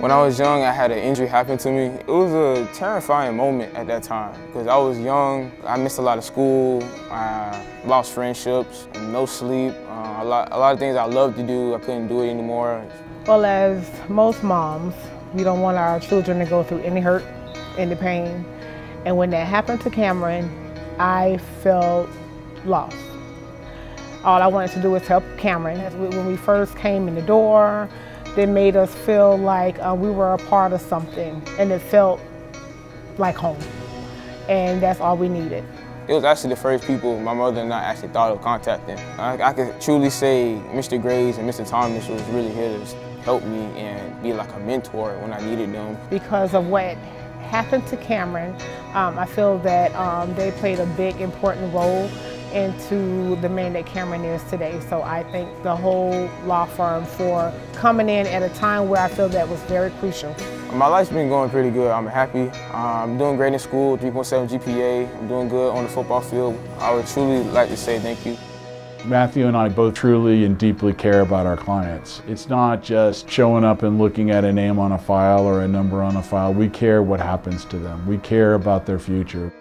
When I was young, I had an injury happen to me. It was a terrifying moment at that time because I was young. I missed a lot of school. I lost friendships, no sleep. Uh, a, lot, a lot of things I loved to do, I couldn't do it anymore. Well, as most moms, we don't want our children to go through any hurt, any pain. And when that happened to Camren, I felt lost. All I wanted to do was help Camren. When we first came in the door, they made us feel like uh, we were a part of something and it felt like home. And that's all we needed. It was actually the first people my mother and I actually thought of contacting. I, I could truly say Mr. Graves and Mr. Thomas was really here to help me and be like a mentor when I needed them. Because of what happened to Camren, um, I feel that um, they played a big important role into the man that Camren is today. So I thank the whole law firm for coming in at a time where I feel that was very crucial. My life's been going pretty good. I'm happy. I'm doing great in school, 3.7 GPA. I'm doing good on the football field. I would truly like to say thank you. Matthew and I both truly and deeply care about our clients. It's not just showing up and looking at a name on a file or a number on a file. We care what happens to them. We care about their future.